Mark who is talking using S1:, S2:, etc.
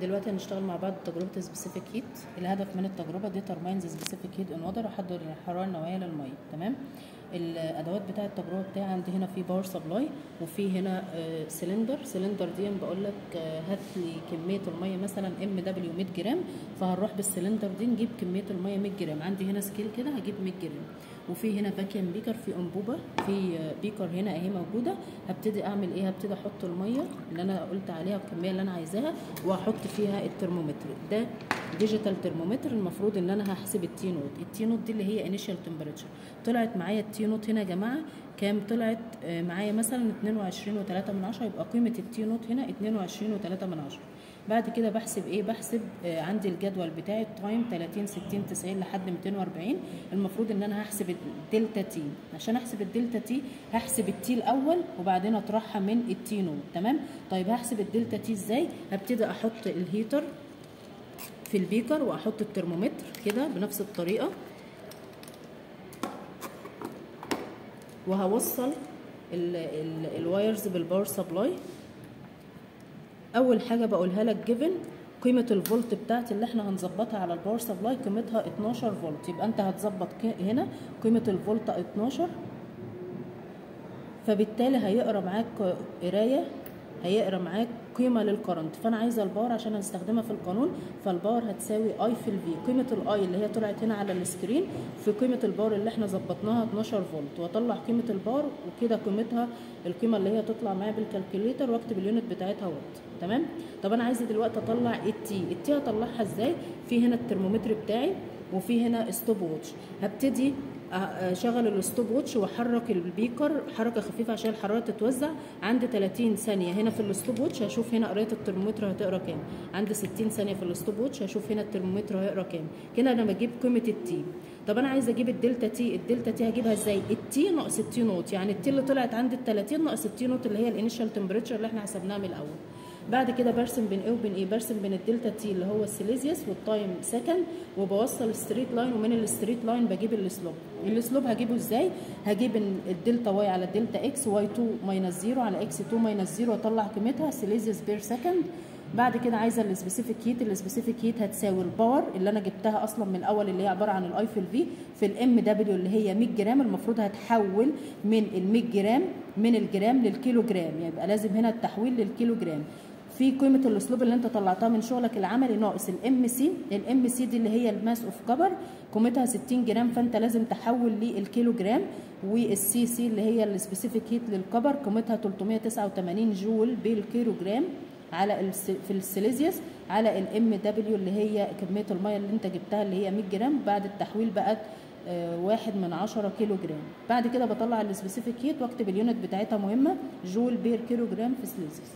S1: دلوقتي هنشتغل مع بعض تجربة specific heat الهدف من التجربة determine the specific heat in water احدد الحرارة النوعية للمية. تمام؟ الأدوات بتاعة التجربة بتاعي عندي هنا في power supply وفي هنا آه cylinder cylinder دي بقول لك آه هات لي كمية المية مثلا ام دبليو 100 جرام فهنروح بالسلندر دي نجيب كمية المية 100 جرام. عندي هنا scale كده هجيب 100 جرام. وفي هنا vacuum beaker في أنبوبة في beaker هنا أهي موجودة. هبتدي أعمل إيه؟ هبتدي أحط المية اللي أنا قلت عليها الكميه اللي أنا عايزاها وأحط فيها الترمومتر. ده digital thermometer المفروض إن أنا هحسب ال T nought. ال T nought دي اللي هي initial temperature طلعت معايا ال T nought هنا يا جماعة كام؟ طلعت معايا مثلا 22 و3 من 10 يبقى قيمة ال T nought هنا 22 و3 من 10 بعد كده بحسب إيه؟ بحسب آه عندي الجدول بتاعي ال time 30 60 90 لحد 240 المفروض إن أنا هحسب ال delta T عشان أحسب ال delta T هحسب ال T الأول وبعدين أطرحها من ال T nought تمام؟ طيب هحسب ال delta T إزاي؟ هبتدي أحط ال heater في ال beaker وأحط الترمومتر كده بنفس الطريقة. وهوصل ال wires بال power supply. أول حاجة بقولها لك given قيمة الفولت بتاعتي اللي إحنا هنظبطها على ال power supply قيمتها 12 فولت. يبقى أنت هتظبط هنا قيمة الفولت 12 فبالتالي هيقرأ معاك قراية هيقرا معاك قيمة لل current فأنا عايزة ال power عشان هنستخدمها في القانون فال power هتساوي I في ال V قيمة ال I اللي هي طلعت هنا على ال screen في قيمة ال power اللي إحنا ظبطناها 12 فولت. وأطلع قيمة ال power وكده قيمتها القيمة اللي هي تطلع معايا بال calculator وأكتب ال unit بتاعتها وات تمام؟ طب أنا عايزة دلوقتي أطلع ال T ال T هطلعها إزاي؟ في هنا الترمومتر بتاعي. وفي هنا stop watch هبتدي اشغل ال stop watch واحرك ال beaker حركة خفيفة عشان الحرارة تتوزع. عند 30 ثانية هنا في ال stop watch هشوف هنا قراية الترمومتر هتقرا كام. عند 60 ثانية في ال stop watch هشوف هنا الترمومتر هيقرا كام. كده أنا بجيب قيمة ال T طب أنا عايزه أجيب ال delta T ال delta T هجيبها إزاي؟ ال T ناقص ال T naught يعني ال T اللي طلعت عند ال 30 ناقص ال T naught اللي هي ال initial temperature اللي إحنا حسبناها من الأول. بعد كده برسم بين إيه وبين إيه برسم بين ال delta T اللي هو ال Celsius وال time second وبوصل ال straight line ومن ال straight line بجيب ال slope ال slope هجيبه إزاي؟ هجيب ال delta Y على ال delta X Y 2 minus 0 على X 2 minus 0 واطلع قيمتها Celsius per second بعد كده عايزة ال specific heat ال specific heat هتساوي ال power اللي أنا جبتها أصلا من الأول اللي هي عبارة عن ال I في ال V في ال MW اللي هي 100 جرام. المفروض هتحول من ال 100 جرام من الجرام للكيلو جرام يبقى يعني لازم هنا التحويل للكيلو جرام في قيمة ال slope اللي انت طلعتها من شغلك العملي ناقص ال MC ال MC دي اللي هي ال mass of copper قيمتها 60 جرام فانت لازم تحول للكيلو جرام وال CC اللي هي ال specific heat لل copper قيمتها 389 جول بالكيلو جرام على في السيليزيوس على ال MW اللي هي كمية المية اللي انت جبتها اللي هي 100 جرام. بعد التحويل بقت واحد من عشرة كيلو جرام بعد كده بطلع ال specific heat واكتب ال unit بتاعتها مهمة. جول per كيلو جرام في سيليزيوس